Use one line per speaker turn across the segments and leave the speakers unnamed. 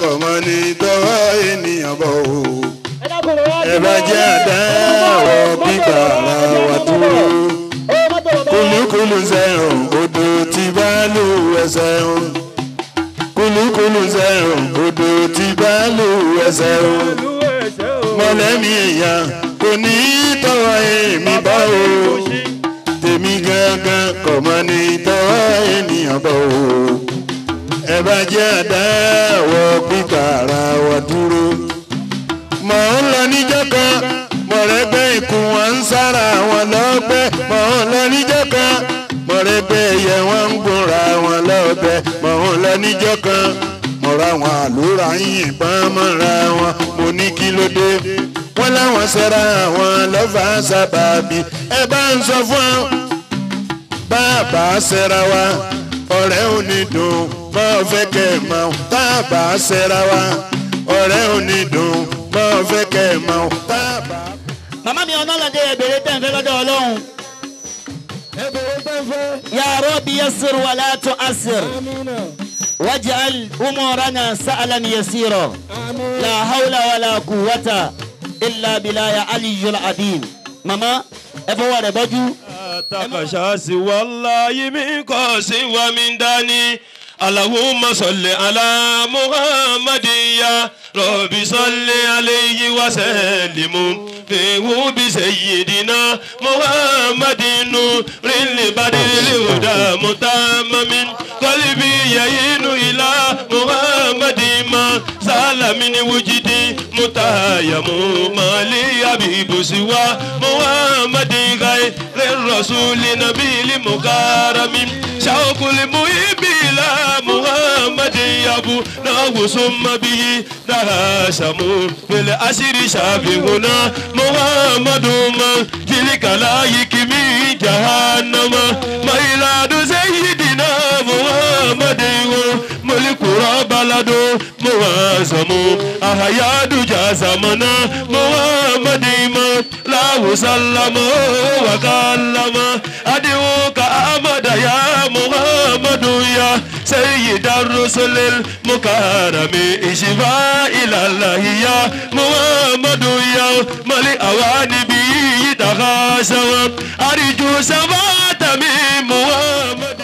kọ̀mọ́ ní tọ́wọ́ ènìyàn bọ̀ o. ẹ bá jẹ́ àdáwọ̀ gbígbà ara wa dúró. kúlúkúlù sẹ́rùn odò tí bá lù ẹsẹ̀ rùn. kúlúkúlù sẹ́rùn odò tí bá lù ẹsẹ̀ rùn. mọ̀lẹ́mí èèyàn kò ní tọ́wọ́ èmi bá o. tèmi gangan kọ̀mọ́ ní tọ́wọ́ ènìyàn bọ̀ o ẹ bá jẹ́ àdáwọ̀ gbígbà ara wa dúró. mọ̀ ń lọ níjọ́ kan mọ̀rẹ́gbẹ́ ikùn wọn ń sára wọn lọ́gbẹ́. Mọ̀ ń lọ níjọ́ kan mọ̀rẹ́gbẹ́ ẹyẹ wọn ń gbóra wọn lọ́gbẹ́. Mọ̀ ń lọ níjọ́ kan mọ̀ra wọn àlùrà ń yìnbọn mọ́ra wọn. Mo ní kí ló dé? Wọ́n láwọn ṣẹra àwọn lọ́fà sábàbí. Ẹ bá ń sọ fún wọn bá a bá ṣẹra wa ọ̀rẹ́ ò ní dùn mo fẹ́ kẹ́ ẹ mọ̀ tá a bá ṣẹra wa ọ̀rẹ́ onídùn mo fẹ́ kẹ́ ẹ mọ̀ tá a bá.
màmá mi ọlọ́lọ́dẹ ẹ̀bẹ̀rẹ̀ tẹ̀ ń fẹ́ lọ́dọ̀ ọlọ́run. ẹ̀bẹ̀rẹ̀ tẹ̀ ń fẹ́. ya Rabbi yassir wa la tu'assir. waj'al umurana sa'lan yasira. la hawla wa la quwwata illa billahi aliyyul adhim. màmá ẹ fọwọ́ rẹ̀ bọ́jú.
àtàkàṣà sí wàlláyé mi kọ́ sí wa mi dání allahumma salli ala muhammadin ya rabbi salli alayhi wa sallimu fihu bi sayyidina muhammadin nuril badil huda mutamamin ila muhammadin ma salamin wujidi mutayamu mali habibu siwa muhammadin غير الرسول نبي المكرم شوق المحب الى محمد يابو ناو ثم به نهاشم في الأسر شافعنا محمد من تلك لايك من جهنم ميلاد سيدنا محمد ملك رب معظم أحياد جازمنا محمد له سلم وكلم أدعوك أحمد يا محمد يا سيد الرسل المكرم إشفاء إلى الله يا محمد يا ملي أواني بي تغاشوا أرجو سبات من محمد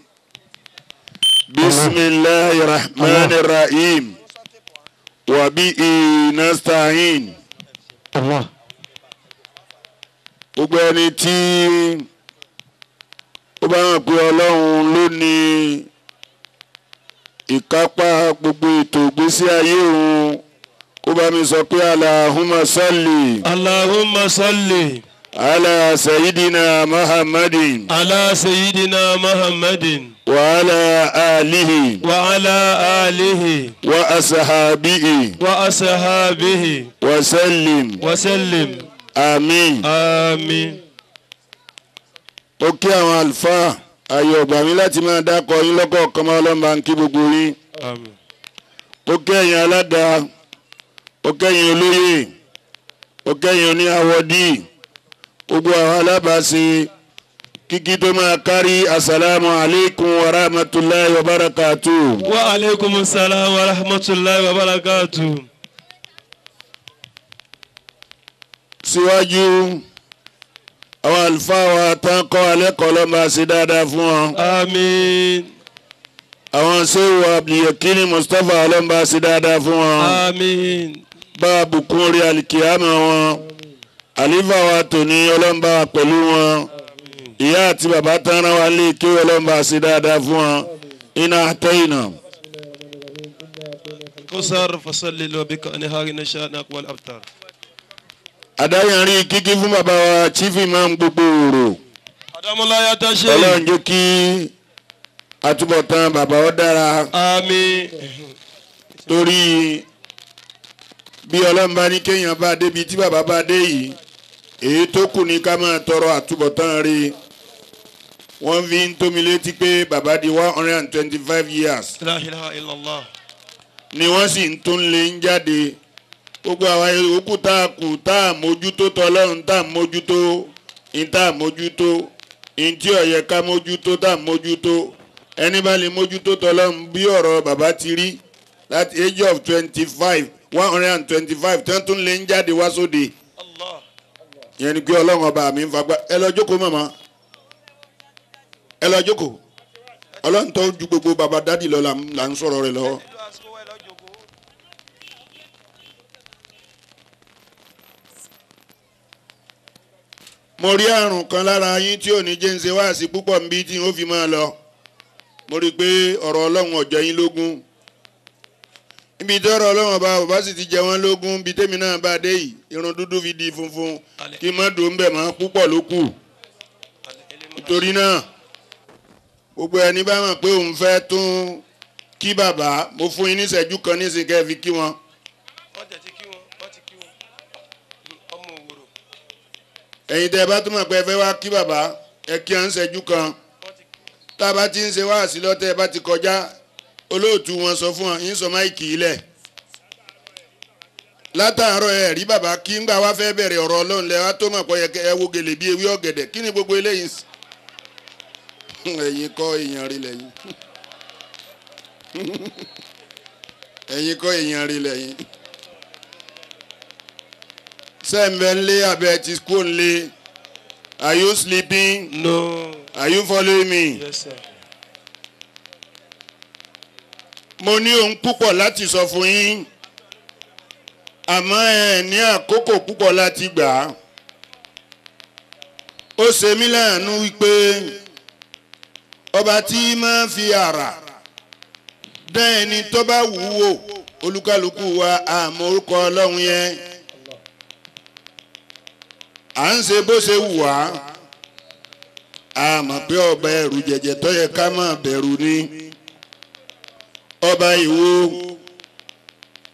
بسم الله الرحمن الرحيم وبه نستعين gbogbo ẹni tí ó bá hàn pé ọlọ́run ló ní ìkápá gbogbo ètò ìgbésí ayé òun kó bá mi sọ pé alahumma salli
اللهم صل
ala sayidina muhammadin
على سيدنا محمد
wa ala alihi
وعلى آله
wa asahabihi
وأصحابه
wa sallim
وسلم
amin.
آمين
ó kí àwọn àlùfáà ayọ̀ ọ̀gbà mi láti máa dákọ̀ yín lọ́kọ̀ọ̀kan máa lọ́ọ́ máa ń kí gbogbo yín.
آمين
ó kẹ́yìn alága ó kẹ́yìn olóyè ó kẹ́yìn oníhàwọ́dì gbogbo àwọn alábàáṣe kíkí tó máa kárí asalaamu wa rahmatulahi wa barakatu.
wa aleykum salaam wa rahmatulahi wa barakatu.
síwájú àwọn àlùfáà wa tán kọ́ alẹ́ kọ́ ló máa ṣe dáadáa fún wọn.
àmín.
àwọn sèwọ abdulkini mustapha ló máa ṣe dáadáa fún wọn.
àmín.
bá a bùkún alikiyama wọn àlífà wa tòní ọlọ́mbà pẹ̀lú wọn ìyá àti bàbá tán rán wa lé kí ọlọ́run bá ṣe dáadáa fún wọn iná àtẹ́yìnà.
kósàr fasalli lọ́bíkà ní hari ní
ṣáà náà wàl aftar. adáyanrí kíkí fún bàbá wa chief imam gbogbo òrò.
adamuláyà tá ṣe.
ọlọ́run kí àtúbọ̀tán bàbá ọ dára.
àmín.
torí bí ọlọ́run bá ní kéèyàn bá débi tí bàbá bá dé yìí èyí tó kù ní ká máa tọrọ àtúbọ̀tán rí i wọ́n fi ń tómi létí pé bàbá di one hundred and twenty-five years.
La ilaha illallah.
ni wọ́n sì ń tún lé ń jáde. Gbogbo àwa yòókù tá a kù tá a mójútó tọlọ́run tá a mójútó ní tá a mójútó ní tí ó yẹ ká mójútó tá a mójútó. Ẹni bá lè mójútó tọlọ́run bí ọ̀rọ̀ bàbá ti rí láti age of twenty five one hundred and twenty five tí wọ́n tún lé ń jáde wá sóde.
Allah.
ìyẹn ni pé ọlọ́run ọba mi ń fagbá. Ẹ lọ jókòó màmá ẹ lọ jókòó. Ọlọ́run tó ju gbogbo bàbá dádì lọ là ń- sọ̀rọ̀ rẹ̀ lọ́wọ́. mo rí àrùn kan lára yín tí ò ní jẹ́ ń ṣe wáàsí púpọ̀ nbí tí ó fi máa lọ. Mo rí i pé ọ̀rọ̀ ọlọ́run ọ̀jọ́ yín lógún. Ibi tí ọ̀rọ̀ ọlọ́run ọba bàbá sì ti jẹ wọ́n lógún ibi tèmi náà bá dé yìí irun dúdú fi di funfun. Kí n má dùn ń bẹ̀ mọ́ púpọ̀ ló kù. Nítorí náà gbogbo ẹni bá mọ̀ pé òun fẹ́ tún kí bàbá mo fún yín ní ìṣẹ́jú kan nísìnyí kẹ́ fi kí wọn.
wọ́n wọn wọ́n wọn.
ẹ̀yin tẹ́ ẹ bá tún mọ̀ pé ẹ fẹ́ wá kí bàbá ẹ kí ń ṣẹ́jú kan
wọ́n wọn.
tá a bá ti ń ṣe wáàsí lọ́tẹ́ ẹ bá ti kọjá olóòtú wọn sọ fún wọn yín sọ máìkì ilẹ̀ látàárọ̀ ẹ rí bàbá kí ńgbà wá fẹ́ bẹ̀rẹ̀ ọ̀rọ̀ ọlọ́run lẹ wá tó mọ̀ pé ẹ wo gèlè bí ewé ọ̀gẹ̀dẹ̀ kí ni gbogbo eléyìí? ẹ̀yin kọ́ èèyàn rí lẹ́yìn ẹ̀yin kọ́ èèyàn rí lẹ́yìn sẹ́ńbẹ́ ńlé abẹ́ ti kú ńlé are you sleeping
no.
are you following me.
yes sir.
mo ní ohun púpọ̀ láti sọ fún yín àmọ́ ẹ ní àkókò púpọ̀ láti gbà á ó ṣe mí láàánú wípé ọba tí máa fi àrà dán ẹni tó bá wù ú wò olúkálùkù wa àmọ́ orúkọ ọlọ́run yẹn. À ń ṣe bó ṣe wù wá àmọ́ pé ọba ẹ̀rù jẹ̀jẹ̀ tó yẹ ká máa bẹ̀rù ni. Ọba ìwo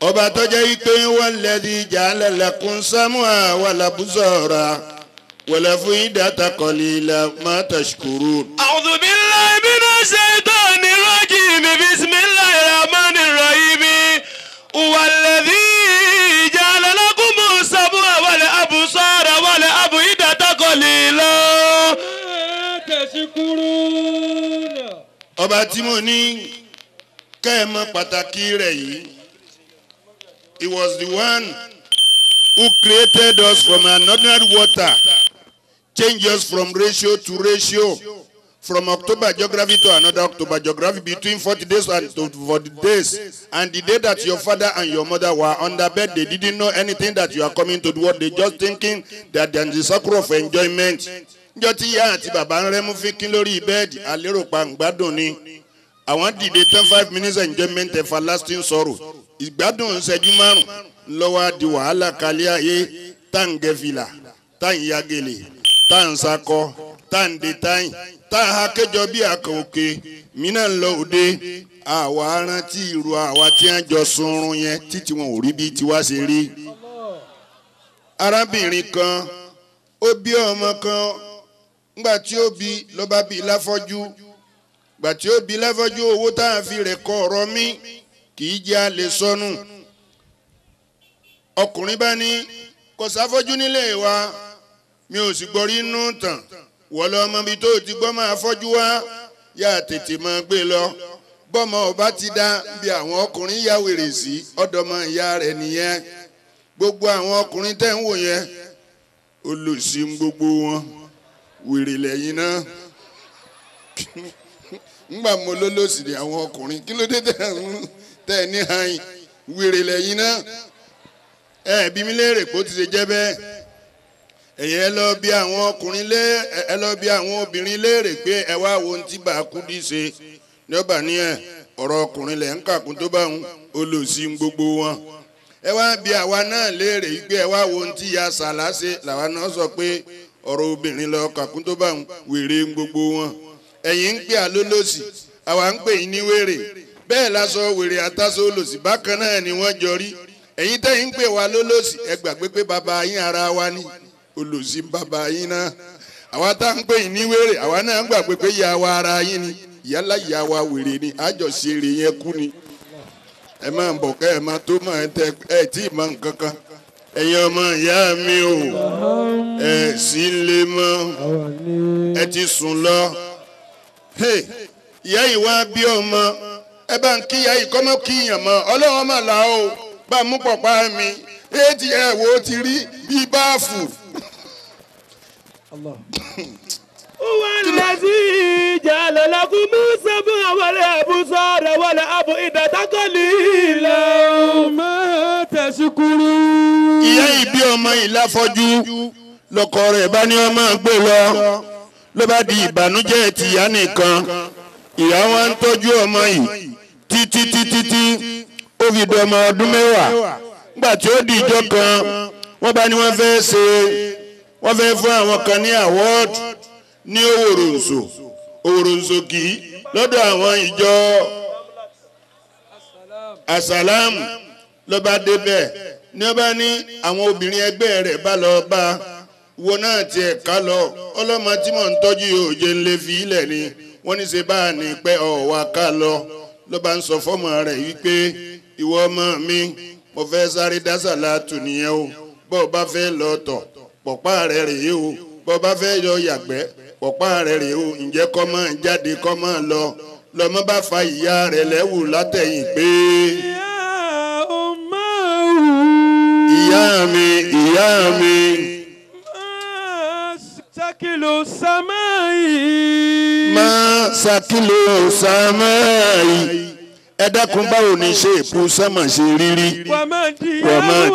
ọba tọjá ipe wọn lẹdi ìjà lẹlẹkùn wẹ̀lẹ́fún yín dàtà kọ́lí ilẹ̀ máa
tàṣkúrú. a'udhu billahi minash shaitani rajim bismillahir rahmanir rahim wàlẹ́dí ja'ala lakumu sam'a wal absara wal af'idata
qalila.
ọba tí mo ní kẹ́ ẹ mọ pàtàkì rẹ̀ yìí he was the one who created us from an ordinary water change us from ratio to ratio. From October geography to another October geography between forty days and to forty days. And the day that your father and your mother were under bed they didn't know anything that you are coming to do they just thinking that there is a circle of enjoyment. Njọ tí ìyá àti bàbá ń rẹ́mú fínkín lórí bẹ́ẹ̀dì àlérò ni. Àwọn dìde tán five minutes enjoyment everlasting sorrow. Ìgbádùn ìṣẹ́jú márùn lọ́wọ́ di wàhálà kálí ayé. Tá tá ń sakọ tá ń de táyìn tá ń ha kéjọ bí àkà òkè mìíràn lọ òde àwa rántí ìrù àwa tí wọ́n jọ sunrun yẹn títí wọn ò rí bí tiwa ṣe rí. Arábìnrin kan ó bí ọmọ kan ngbà tí ó bí ló bá bí láfọ́jú. Gbà tí ó bí láfọ́jú owó tá à ń fi rẹ̀ kọ ọ̀rọ̀ mi kì í jẹ́ a lè sọnù. Ọkùnrin bá ní kò sáfọ́jú nílé wa mi ò sì gbọ́rí inú tàn. Wọ́n lọ ọmọ mi tó ti gbọ́ máa fọ́jú wá. Yá tètè máa gbé lọ. Bọ́mọ ọba ti dá bí àwọn ọkùnrin yá wèrè sí ọ̀dọ́mọ ìyá rẹ̀ nìyẹn. Gbogbo àwọn ọkùnrin tẹ́ ń wò yẹn olùsí gbogbo wọn. Wèrè lẹ́yìn náà. Ngbà mo lólòsì ní àwọn ọkùnrin. Kí ló dé tẹ̀ ní hàn wèrè lẹ́yìn náà. Ẹ bí mi léèrè kó ti ṣe jẹ́ bẹ́ẹ̀ ẹ̀yẹ lọ bí àwọn ọkùnrin lé ẹ lọ bí àwọn obìnrin léèrè pé ẹ wá wo ohun tí bàákúdí ṣe. Ní ọba ní ẹ ọ̀rọ̀ ọkùnrin lẹ̀ ń kàkún tó bá ń olòsì gbogbo wọn. Ẹ wá bí àwa náà léèrè pé ẹ wá wo ohun tí ya sàlá ṣe làwa náà sọ pé ọ̀rọ̀ obìnrin lọ kàkún tó bá ń wèrè gbogbo wọn. Ẹ̀yin ń pè àlólòsì àwa ń pè yín ní wèrè. Bẹ́ẹ̀ lásọ wèrè àtàsọ olòsì bákan náà ni wọ́n ẹ olòsì bàbá yín náà. Àwa tá ń pè yín ní wèrè àwa náà ń gbàgbé pé ìyá wa ara yín ni. Ìyálà ìyá wa wèrè ni àjọṣe rè yẹn kú ni. Ẹ máa bọ̀ kẹ́ ẹ máa tó máa tẹ ẹ tí ì máa nǹkan kan. Ẹ̀yin ọmọ ìyá mi o ẹ sì lè mọ. Ẹ ti sùn lọ. Ìyá yìí wá bí ọmọ. Ẹ bá ń kí ìyá yìí kọ́ mọ́ kí yàn mọ́. Ọlọ́wọ́n mà là ó bá mú pọ̀pá mi. Éèdì ẹ̀ wo ti rí bí báàfù.
Uwalezi
Ìyá ìbí ọmọ ìláfọ́jú lọkọ rẹ̀ bá ní ọmọ gbé lọ. Ló bá di ìbànújẹ́ tìyá nìkan. Ìyá wa ń tọ́jú ọmọ yìí títí títí ó fi dọmọ ọdún mẹ́wàá. Nígbà tí ó di ìjọ kan wọ́n bá ní wọ́n fẹ́ ṣe wọ́n fẹ́ fún àwọn kan ní award ní òwòròǹsò òwòròǹsò kì í lọ́dọ̀ àwọn ìjọ asalamu ló bá débẹ̀. Ní ó bá ní àwọn obìnrin ẹgbẹ́ rẹ̀ bá lọ bá wo náà tiẹ̀ ká lọ ọlọ́mọ tí mò ń tọ́jú yóò jẹ́ ń lé fi ilẹ̀ ni. Wọ́n ní ṣe bá a ní pẹ́ ọ̀wá ká lọ. Ló bá ń sọ fọ́mọ rẹ̀ wípé ìwọ ọmọ mi mo fẹ́ sáré dásàlá tù nìyẹn o. Bó bá fẹ́ lọ tọ̀ pọ̀pá rẹ̀ rèé o bọ́ba fẹ́ yọ yàgbẹ́ pọ̀pá rẹ̀ rèé o ǹjẹ́ kọ́ máa jáde kọ́ máa lọ lọ́mọ bá fa ìyá rẹ̀ lẹ́wù látẹ̀yìn pé. ìyá mi ìyá mi.
Sakilo samayi.
Máa sakilo samayi ẹ dákun báwo ni ṣe èpo sẹ́mọ̀ ṣe rírí
wàmọ̀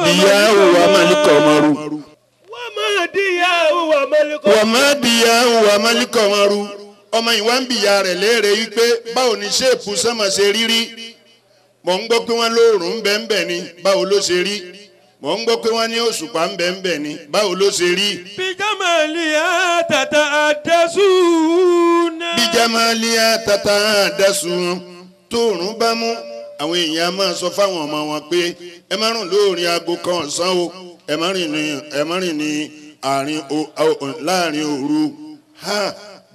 díyàwó wàmọ̀ nìkọ̀ọ́mọ́rú wàmà dìyà wàmà kọmaru ọmọ yìí wá ń bìyà rẹ̀ léèrè wípé báwo ni ṣéèpù sánmà ṣe rí rí? Mọ̀ ń gbọ́ pé wọ́n lóòrùn bẹ́ẹ̀nbẹ́ ni báwo ló ṣe rí? Mọ̀ ń gbọ́ pé wọ́n ní òṣùpá bẹ́ẹ̀nbẹ́ ni báwo ló ṣe rí. bíjàmàlíà tata àdásùn tóòrùn bá mú àwọn èèyàn máa sọ fáwọn ọmọ wọn pé ẹ má rìn lóòrìn aago kan ọ̀sán o. Ẹ má rìn ní ẹ má rìn ní láàárín òru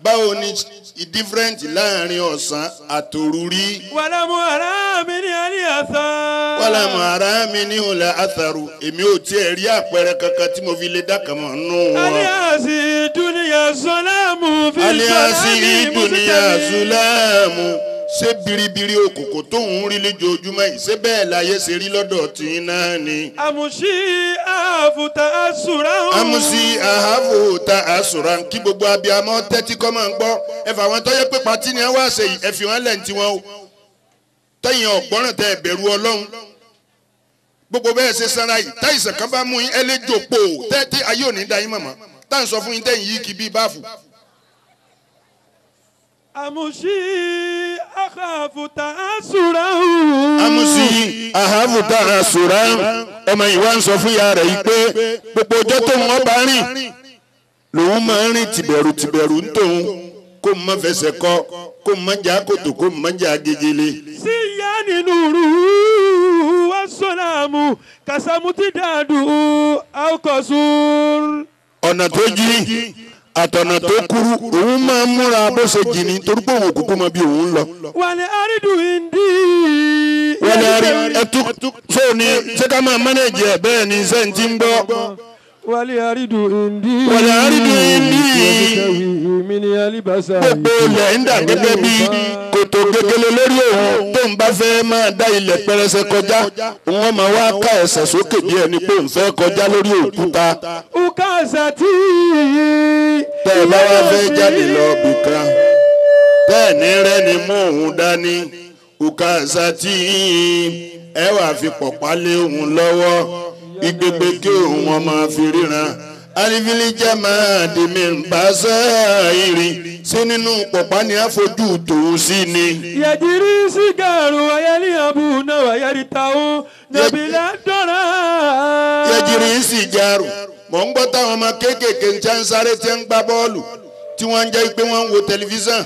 báwo ni different láàárín ọ̀sán àtòru rí.
wàlámù ará mi ní
àlẹ́ àtàrù. wàlámù ará mi ní òlẹ̀ àtàrù èmi ò tiẹ̀ rí àpẹẹrẹ kankan tí mo fi lè dákàmọ́ nù wọn.
aliasi duniya sọlámù fi
sọlámù
mùsùlùmí.
aliasi
duniya
sọlámù ṣé biribiri òkùnkùn tó ń rí lójoojúmọ́ yìí? Ṣé bẹ́ẹ̀ láyé ṣe rí lọ́dọ̀ tí náà ni.
àmùsí àfùtà àsùrà.
amusi ahavu ta asura kí gbogbo abiyamọ tẹ́tí kọ́ máa ń gbọ́. Ẹ fà wọn tọ́jú pé pàtí ni ẹ wá ṣe yìí. Ẹ fi wọn lẹ́ǹtì wọn o. Tẹ̀yìn ọ̀gbọ́ràn tẹ ẹ̀bẹ̀rù ọlọ́run. Gbogbo bẹ́ẹ̀ ṣe sanra yìí. Táyìsàn kan bá mú yín ẹ jòpó tẹ́tí ayé òní da yín mọ̀mọ́. Tá à ń sọ fún yín tẹ̀yìn yìí kì í bí báàfù.
Àmùsí àfùtà àsùrà.
amusi ahavu ta asura ọmọ wá ń sọ fún ìyá rẹ̀ yìí pé gbogbo ọjọ́ tó wọn bá rìn lòun máa ń rìn tìbẹ̀rù tìbẹ̀rù ń tòun kó má fẹsẹ̀ kọ kó má jà kòtò kó má jà gegele.
síyá nínú rú wá sọlámù kàsàmùtì dàdú àwòkọ̀sùn.
ọ̀nà tó jí àtọ̀nà tó kúrú òun máa ń múra bó ṣe jì ní torí pé òun kúkú mọ bí òun lọ.
wàlẹ̀ àrídùn ìdí.
lè rí ẹtú fóònù ṣé ká máa mánéjì ẹ̀ bẹ́ẹ̀ ni sẹ́ǹtì ń gbọ́.
Wàlẹ̀ àrídùn ìdí.
wọ́n àrídùn ìdí.
mi ni alibasa.
gbogbo ilẹ̀ ń dà gẹ́gẹ́ bí kòtò gegele lórí òun tó ń bá fẹ́ máa dá ilẹ̀ pẹrẹsẹ kọjá òun máa wá ká ẹsẹ̀ sókè bí ẹni pé òun fẹ́ kọjá lórí òkúta
ukazati.
tẹ́ ẹ bá wá fẹ́ jáde lọ bìkan tẹ́ ẹ̀ ní rẹ́ni mú òun dání ukasa tí ẹ wà fi pọ̀pá lé òun lọ́wọ́ ìgbégbé kí òun máa fi ríran. Alifilija máa di mi bá sáàyìrì sí nínú pọ̀pá ni àfojú tòun sí ni.
yajiri sigaru ayali abuna wayari tawo nabila dora.
yẹjìrì sì jarù. Mọ̀ ń gbọ́ táwọn ọmọ kéékèèké ń ń sáré tí ń gbá bọ́ọ̀lù tí wọ́n ń jẹ́ pé wọ́n ń wo tẹlifíṣàn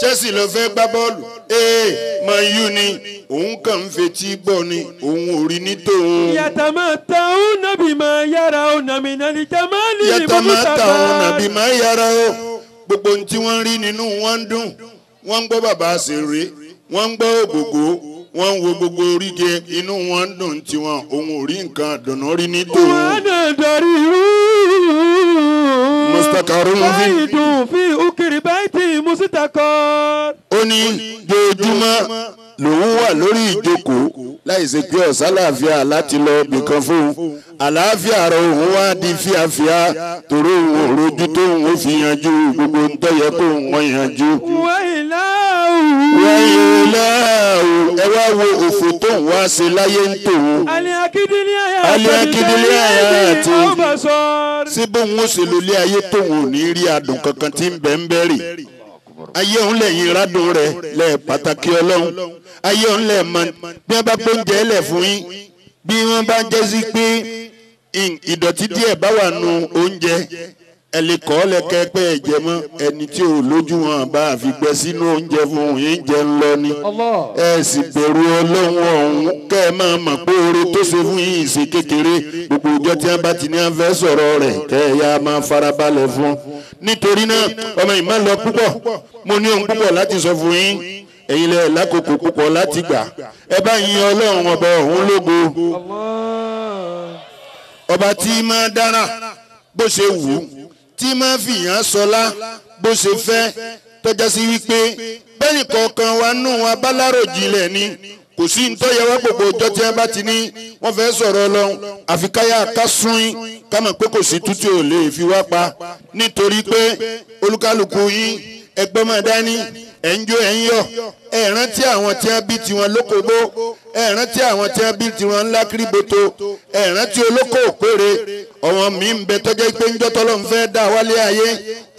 Chelsea ló fẹ́ gbá bọ́ọ̀lù ee Man U ni òun kàn ń fetí gbọ́ ni òun ò rí ní tòun.
yàtàmọ́ ta òun nàbì máa
yára ó nàmì nàní jàmá ní ìbùkún tàbá. yàtàmọ́ ta òun
nàbì
máa yára ó gbogbo ohun tí wọ́n rí nínú wọn ń dùn wọ́n ń gbọ́ bàbá àṣèré wọ́n ń gbọ́ ògògó wọ́n ń wo gbogbo oríge inú wọn ń dùn tiwọn òun ò rí nǹkan dùnú rí ní tòun.
wọ́n á
dẹ̀ dọ̀rí rú. mustakaru ń fi.
báyìí dùn fi ó rìbẹ́ǹtì mùsítàkọ́.
ó ní dojúmọ́ lòun wà lórí ìjókòó láì ṣe pé ọ̀sán àlàáfíà láti lọ bìkan fóun àlàáfíà ara òun wá di fíafíà torí òun ò rojú tóun ó fi yanjú gbogbo ń tọ́yẹ kóun wọ́n yanjú. wáyé náà ẹ wá wo òfò tó ń wá sí láyé ń tòun. aliakidili
ayé àti
síbò ń ó sì lólé ayé tóun ò ní rí adùn kankan tí ń bẹ̀ ń bẹ̀rì. ayé òun lẹ́yìn ìrádùn rẹ̀ lẹ́ pàtàkì ọlọ́run ayé òun lẹ́ mọ bí wọ́n bá gbóúnjẹ lẹ̀ fún yín bí wọ́n bá jẹ́ sí pé ìdọ̀tí díẹ̀ bá wà nù oúnjẹ ẹ lè kọ́ ọ lẹ́kẹ́ pé ẹ jẹ mọ́ ẹni tí ò lójú wọn bá a fi gbẹ sínú oúnjẹ fún òun yín jẹ ń lọ ni. Ẹ sì bẹ̀rù ọlọ́run ọ̀hún kẹ́ ẹ máa mọ̀ pé oore tó ṣe fún yín ìṣe kékeré. Gbogbo ọjọ́ tí wọ́n bá ti ní afẹ́ sọ̀rọ̀ rẹ̀ kẹ́ ẹ yá máa farabalẹ̀ fún un. Nítorí náà ọmọ ìmọ̀ lọ púpọ̀. Mo ní ohun púpọ̀ láti sọ fún yín. Ẹ̀yin lẹ lákòókò púpọ̀ láti gbà. Ẹ bá yin ọlọ́run ọba bó ṣe wù ú tí máa fìyàn sọlá bó ṣe fẹ́ tọ́já sí wípé bẹ́ẹ̀ni kọ̀ọ̀kan wa nù wọn abálárò jinlẹ̀ ni kò sí ntọ́yẹ wá gbogbo ọjọ́ tí wọ́n bá ti ní wọ́n fẹ́ sọ̀rọ̀ ọlọ́run àfi káyà ká sún yín ká mọ̀ pé kò sí tútù ò lè fi wá pa. Nítorí pé olúkálùkù yín ẹgbẹ́ máa dání ẹ̀ ń jó ẹ̀ ń yọ̀. Ẹ̀ rántí àwọn tí wọ́n bí tiwọn lókòbó ẹ̀ rántí àwọn tí wọ́n bí tiwọn ńlá kíríboto ẹ̀ rántí olóko òpèrè ọ̀wọ́n mi ń bẹ tọ́jọ́ pé ńjọ́ tọ́lọ́ ń fẹ́ dá wálé ayé.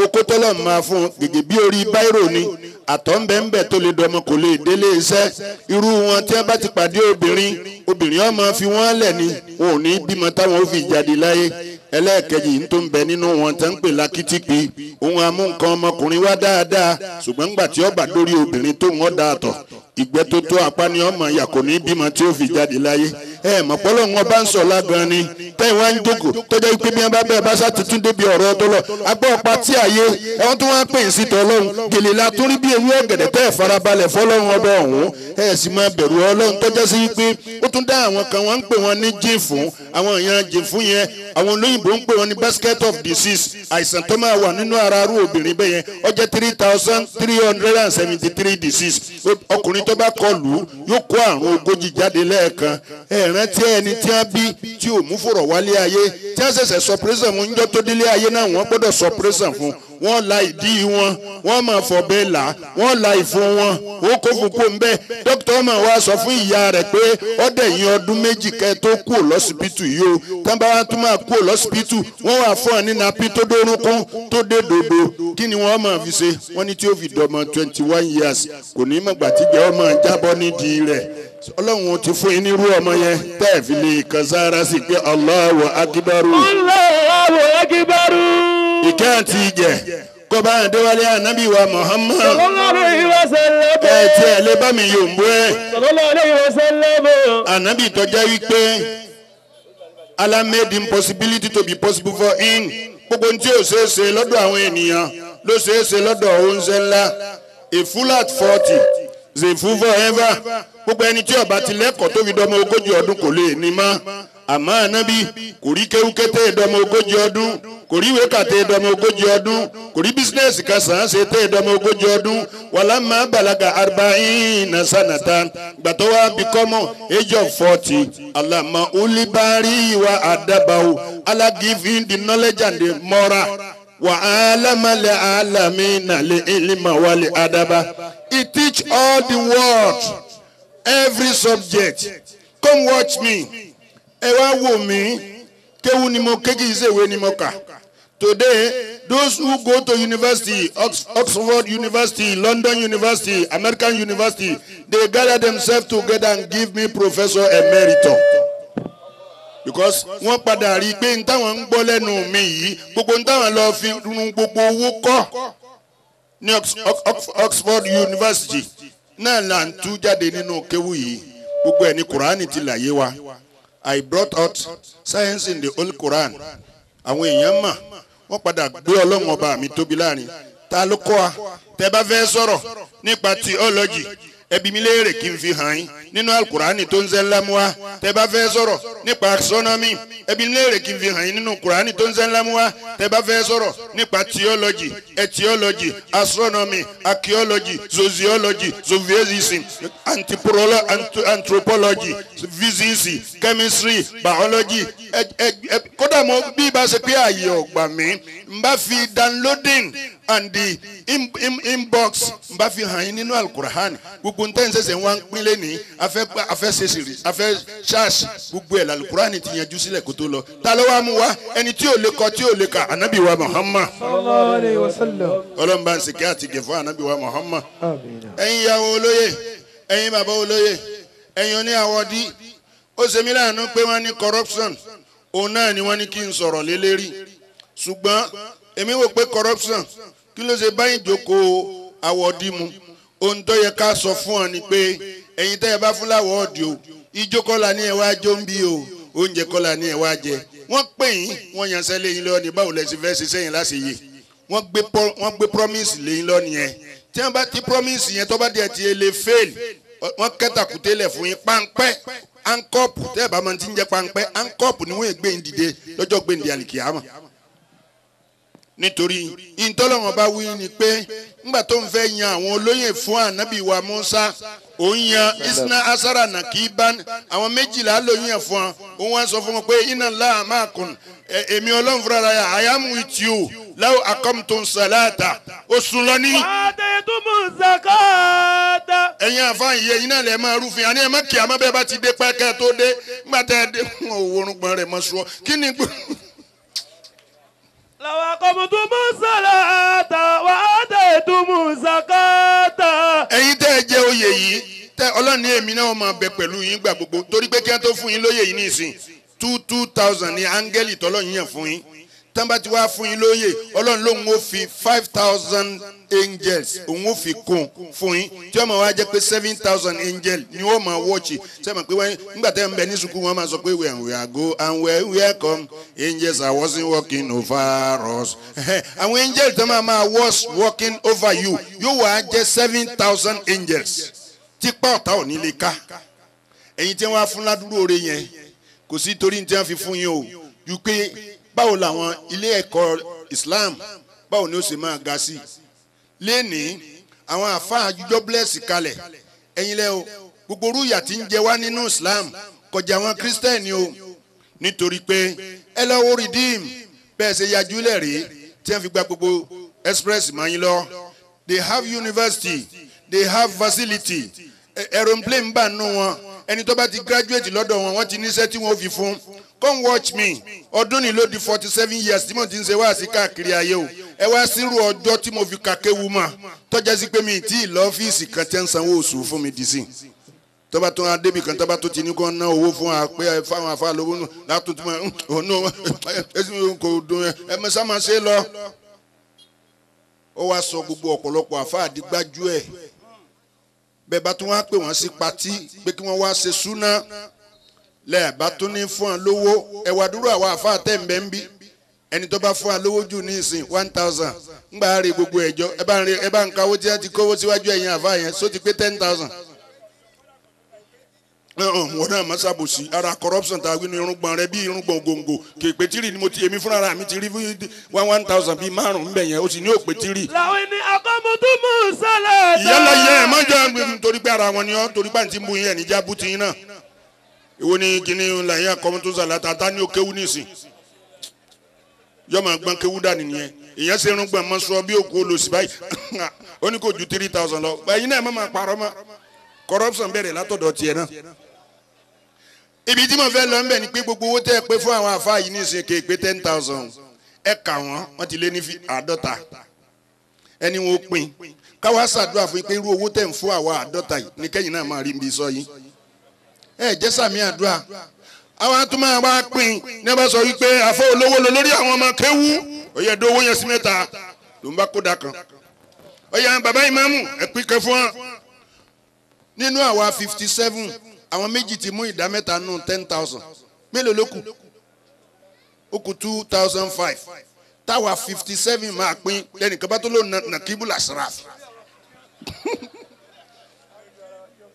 Oko tọ́lọ́ ń máa fún gègé bí orí báírò ni. Àtọ̀ ń bẹ ń bẹ tó lè dọmọ kò lè délé iṣẹ́. Irú wọn tí wọ́n bá ti pàdé obìnrin obìnrin ọmọ fi wọ́n lẹ̀ ni. Wọn ò ní bímọ táwọn ó fi jáde láyé ẹlẹ́ẹ̀kejì tó ń bẹ nínú wọn tó ń pè lákìtìpì òun amú nǹkan ọmọkùnrin wá dáadáa ṣùgbọ́n ńgbà tí ọba dórí obìnrin tó ń wọ́n dáa tọ̀ ìgbẹ́ tó tó apá ni ọmọ ní bímọ tí ó fi jáde láyé ẹ mọ̀ pọ́lọ́ wọn bá ń sọ̀lá gan ni. Tẹ́yìn wá ń jókòó tọ́jà pé bí wọ́n bá bẹ́ẹ̀ bá sá tuntun débi ọ̀rọ̀ tó lọ. Agbọ́ ọ̀pá tí àyè ẹ̀wọ̀n tó wá ń pè é sí tọ́lọ́hún gèlè la tó rí bí ewé ọ̀gẹ̀dẹ̀ tẹ́ ẹ̀ farabalẹ̀ fọlọ́run ọba ọ̀hún. Ẹ̀ sì máa bẹ̀rù ọlọ́run tọ́jà sí pé ó tún dá àwọn kan wọ́n ń pè wọ́n ní jìn fún. Àwọn èèyàn jìn fún yẹn àwọn olóyìnbó ń pè wọ́n ní basket of disease. Àìsàn tó máa wà nínú ara arú obìnrin bẹ́ẹ̀ yẹn ó jẹ́ three thousand three hundred and seventy three disease. Ọkùnrin tó bá kọ lù ú yóò kó àrùn ogójì jáde lẹ́ẹ̀kan. Ẹ̀ rántí ẹni tí wọ́n bí tí ò mú fòrọ̀ wálé ayé tí wọ́n ṣẹ̀ṣẹ̀ sọ pírẹ́sàn fún níjọ́ tó délé ayé náà wọ́n gbọ́dọ̀ sọ pírẹ́sàn fún. Wọ́n la ìdí wọn wọ́n máa fọ̀bẹ là wọ́n la ìfun wọn ó kó fún kó ń bẹ́. Dókítà ọmọ wa sọ fún ìyá rẹ̀ pé ọ̀dẹ̀ yín ọdún méjì kẹ́ tó kú lọ́sibítù yìí o. Tábà wá tún máa kú lọ́sibítù wọ́n wà fún ọ ní napi tó dórúnkún tó dé dòdò kí ni wọ́n máa fi ṣe? Wọ́n ní tí ó fi dọ̀mọ́ twenty one years. Kò ní mọ̀gbà tíjẹ́ ọmọ jábọ́ nídìí rẹ̀ ọlọ́run ti fún yín nírú ọmọ yẹn tẹ́ ẹ̀ fi lè kan sára sí pé Allahu akibaru.
Allahu akibaru.
ìkẹ́ àti ìjẹ́ kó bá ń déwálé ànábì wa Muhammad.
sallallahu alaihi wasallam.
ẹ tiẹ̀ lé bá mi yòǹbó ẹ.
sallallahu alaihi wasallam.
ànábì tọ́já wípé Allah made impossibility to be possible for him. gbogbo ní tí ò ṣeé ṣe lọ́dọ̀ àwọn ènìyàn ló ṣeé ṣe lọ́dọ̀ oúnjẹ ńlá a full at forty full forever. Gbogbo ẹni tí bá ti lẹ́kọ̀ọ́ tó fi dọ́mọ ogójì ọdún kò lè ní mọ́ àmọ́ ànábì kò rí kéwúkété ìdọ́mọ ogójì ọdún kò rí ìwé kàtẹ́ ìdọ́mọ ogójì ọdún kò rí bísínẹ́sì kan sàn án ṣe tẹ́ ìdọ́mọ ogójì ọdún. Wàlá máa bàlágà arba'ina sanata gbàtọ́ wa bíkọ́mọ̀ age of forty alama olibari wa adabawo Allah give the knowledge and the moral ilima wa le adaba. He teach all the world every subject. Come watch me. Ẹ wá wò mí. Kéwú ni mo ké kì ìwé ni mo kà. Today those who go to university Ox Oxford University London University American University they gather themselves together and give me professor emeritus because wọ́n padà rí i pé n táwọn ń gbọ́ lẹ́nu mi yìí gbogbo n táwọn lọ fi run gbogbo owó kọ́ ní Ox- Ox- Oxford University. Náà là ń tú jáde nínú kéwù yìí. Gbogbo ẹ̀ ní Kùránì ti là wa. I brought out science in the old Quran. Àwọn èèyàn mà wọ́n padà gbé ọlọ́run ọba mi tóbi láàárín. Ta ló kọ́ wa? Tẹ́ bá fẹ́ sọ̀rọ̀ nípa theology ẹbí mi léèrè kí n fi hàn yín. Nínú alukurani tó ń zẹ́ wa tẹ́ bá fẹ́ sọ̀rọ̀ nípa astronomy ẹbí mi léèrè kí n fi hàn yín. Nínú kurani tó ń zẹ́ wa tẹ́ bá fẹ́ sọ̀rọ̀ nípa theology etiology astronomy archaeology sociology ant- anthropology physics chemistry biology. Kódà mo bí ibà ṣe pé ààyè ọ̀gbà mi n bá fi downloading and the in, in, inbox n bá fi hàn yín nínú alukur'an gbogbo n tẹ́ ń sẹ̀sẹ̀ wá ń pín lẹ́ni afẹ́ afẹ́ sẹ̀sìrì afẹ́ ṣáàṣì gbogbo ẹ̀ alukur'an ti yanjú sílẹ̀ kó tó lọ. Ta ló wá mú wa ẹni tí ò lè kọ tí ò lè kà anabi wa muhammad.
Sallallahu alayhi wa sallam.
ọlọ́mùbá ń sèké àti gẹ̀fọ́ anabi wa muhammad. Ẹ̀yin ìyàwó olóyè ẹ̀yin bàbá olóyè ẹ̀yin oní àwọ̀dí ó ṣe mí láàánú pé wọ́n ní corruption. Òun náà ni wọ́n ní kí n sọ̀rọ̀ lé lérí. Ṣùgbọ́n èmi wò pé corruption kí ló ṣe báyìí? Jókòó àwọ̀dí mu. Ohun tó yẹ ká sọ fún ọ ni pé ẹ̀yin tẹ́ ẹ bá fún láwọ̀ọ́dì o ijó kọ́la ní ẹ wá jó ń bí o oúnjẹ kọ́la ní ẹ wá jẹ. Wọ́n pè yín wọ́n yan sẹ́lẹ̀ yín lọ́ọ́ ní báwo lẹ ṣe fẹ́ ṣe sẹ́yìn láṣeyè wọ́n gbé wọ́n gbé promise yín lọ́ọ́ nìyẹn tí wọ́n bá ti promise yẹn tó bá díẹ̀ ẹ lè fail wọ́n kẹ́tàkùté lẹ̀ fún yín páńpẹ́. Ankọ́pù tẹ́ ẹ bá máa ti ń jẹ́ páńpẹ́ ankọ́pù ni wọ́n gbé ń dìde lọ́jọ́ gbé ń di àlìkìyàmọ̀ nítorí ìtọ́lọ́wọ́n bá wí ni pé ńgbà tó ń fẹ́ yan àwọn olóyè fún ànábì wa Musa òun yan isna asara nakiban àwọn méjìlá lóyún yẹn fún wa òun wá sọ fún wọn pé iná ńlá máa kùn ẹ- èmi ọlọ́run fúnra I am with you. Láwọn akọ́mtò sàlátà oṣù lọ́ní
Àtẹ̀tùmù zakata.
ẹ̀yin àfáàyè yẹn iná lẹ̀ máa rúfin. Àní ẹ̀ má kí àmọ́ bẹ́ẹ̀ bá ti dé pẹ́kẹ́ tó dé ńgbà tẹ́ ẹ dé òwòrán gbọ́n rẹ̀ mọ́ sọ kí ni gbọ́.
Làwọn
tẹ́ ẹ jẹ́ oyè yìí tẹ́ ọlọ́run ní èmi náà máa bẹ pẹ̀lú yín gbà gbogbo. Torí pé kí wọ́n tó fún yín lóyè yìí nísìn two two thousand ní áńgẹ́lì tọ́lọ́run yàn fún yín tán bá ti wá fún yín lóyè ọlọ́run lóun ó fi five thousand angels òun ó fi kún fún yín. Tí wọ́n máa wá jẹ́ pé seven thousand angel ni wọ́n máa wọ́ọ̀chì sẹ́mi pé wọ́n nígbà tẹ́ ń bẹ ní sukùl wọ́n máa sọ pé we are go and when we are come? Angels are wasn't working over us. Àwọn angels tó máa máa was working over you yóò wá jẹ́ seven thousand angels. Tipa ọ̀tá ò ní lè ká. Ẹ̀yin tí wọ́n á fún ládùúgbò oore yẹn kò sí torí tí wọ́n fi fún yín o. Ju pé báwo làwọn ilé ẹ̀kọ́ Islam báwo ni ó ṣe máa ga sí? I lénìí àwọn àfáà àjùjọ blẹ́ẹ̀sì kalẹ̀. Ẹ̀yin lẹ́ o gbogbo rúyà tí ń jẹ wá nínú Islam kọjá àwọn kírísítẹ́nì o. Nítorí pé ẹ lọ wo redeem bẹ́ẹ̀ ṣe yajú lẹ̀ rí tí wọ́n fi gba gbogbo express mọ́ yín lọ. They have university they have facility. Aeroplane bá nù wọn ẹni tó bá ti graduate lọ́dọ̀ wọn wọ́n ti níṣẹ́ tí wọ́n fi fún. Come watch me. Ọdún ni ló di forty seven years tí mo ti ń ṣe wá sí káàkiri ayé o. Ẹ wá sírú ọjọ́ tí mo fi kàkéwu mọ́ tọ́jà sí pé mi tí ì lọ ọ́fíìsì kan tẹ́ ń sanwó oṣù fún mi dì sí. Tọ́ba tó ń débì kan tọ́ba tó ti ní kó ná owó fún wa pé ẹ fáwọn afá lówó nù látò tó máa ọ̀nà ẹ̀sìn kò dùn ẹ. Ẹ mọ̀ sáma ṣe lọ. ó wá sọ gbogbo ọ̀pọ̀lọpọ̀ afá àdígbájú ẹ̀ bẹ́ẹ̀ bá tún wá pè wọ́n sí patí pé kí wọ́n wá ṣe súná. Lẹ́ẹ̀bá tún ní fún ọ lówó. Ẹ̀wà dúró àwọn afá àtẹ̀m̀bẹ̀ ń bí. Ẹni tó bá fún wa lówó jù ní ìsìn one thousand. Ńgbà á rí gbogbo ẹ̀jọ́. Ẹ bá ń bá ń kawó tí wọ́n ti kówó síwájú ẹ̀yìn àfá yẹn só ti pé ten thousand wọn náà máa ṣàbòsí. Ara corruption tá a gbé ní irùngbọ̀n rẹ bí irùngbọ̀n gòǹgò kèpè tírì ni mo ti èmi fúnra mi ti rí one one thousand bíi márùn-ún bẹ̀ yẹn o sì ní òpè tírì.
Làwọn ní akọ̀mùtùmù sàlàtà.
ìyálà yẹ ẹ má jẹ nítorí pé ara wọn ni ọ torí pé àǹtí ń bu yẹn níjà bú ti yín náà. Ìwọ ni kíní làyẹn akọmọ tó sàlá tata ní o kéwú nísìn? Yọ máa gbọ́n kéwú dà nìyẹn. Ìyẹn ṣe irùngbọ̀n mọ́ sọ bí òkú olùsí báyìí. Ó ní kò ju three thousand lọ. Corruption bẹ̀rẹ̀ látọ̀dọ̀ tiẹ̀ náà ibi tí mo fẹ́ lọ ń bẹ̀ ni pé gbogbo owó tẹ́ ẹ pé fún àwọn àfáà yìí nísìnyí kéè pé ten thousand. Ẹ kà wọ́n wọ́n ti lé ní àádọ́ta. Ẹni wọn ó pín. Káwá ṣàdúrà fún yín pé irú owó tẹ̀ ń fún àwa àádọ́ta yìí ní kẹ́yìn náà máa rí ibi sọ yín. Ẹ jẹ́ sàmì àdúrà. Àwọn atúmọ̀ wa pín. Ní ẹ bá sọ wípé àfọ olówó lọ lórí àwọn ọmọ kéwú. Oyè ẹ̀dọ́ owó yẹn sí mẹ́ta. Ló ń bá kó da kan. Ọyà bàbá ìmáàmù ẹ pín kẹ fún wa nínú àwa fifty seven àwọn méjì ti mú ìdá mẹ́ta nù ten thousand. Mélòó ló kù? Ó kù two thousand five. Táwa fifty seven máa pín. Lẹ́nìkan bá tó lò nà kíbùlà sraf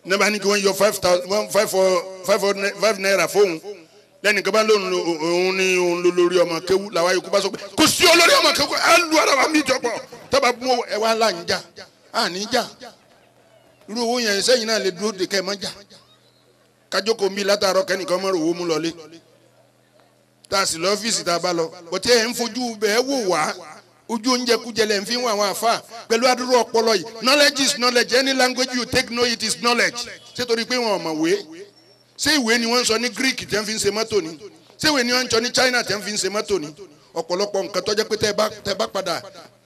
nígbà ní kí wọ́n yọ five thousand five naira fóun. Lẹ́nìkan bá lóun òun ní òun ló lórí ọmọ kéwú. Làwa yòókù bá sọ pé kò sí olórí ọmọ kéwú. Ẹ lu ara wa mi jọpọ̀ tọ́ba mú ẹ wá là ń jà. À ní jà. Irú owó yẹn sẹ́yìn náà lè dúró de kẹ́ ẹ má jà kájókòó ń bí látàárọ̀ kẹ́nìkan mọ́ owó mú lọlé. Tá a sì lọ ọ́fíìsì tá a bá lọ. Bọ̀tí ẹ̀ ń fojú bẹ́ẹ̀ wò wá ojú oúnjẹ kújẹ lẹ̀ ń fi ń wọ àwọn àfa pẹ̀lú adúrú ọpọlọ yìí knowledge is knowledge. Any language you take know it is knowledge. Ṣé torí pé wọn ò mọ̀ wé? Ṣé ìwé ni wọ́n sọ ní greek tẹ́ ń fi ń ṣe mọ́tò ni? Ṣé ìwé ni wọ́n ń sọ ní china tẹ́ ń fi ń ṣe mọ́tò ni? Ọ̀pọ̀lọpọ̀ nǹkan tọ́jọ́ pé tẹ́ bá padà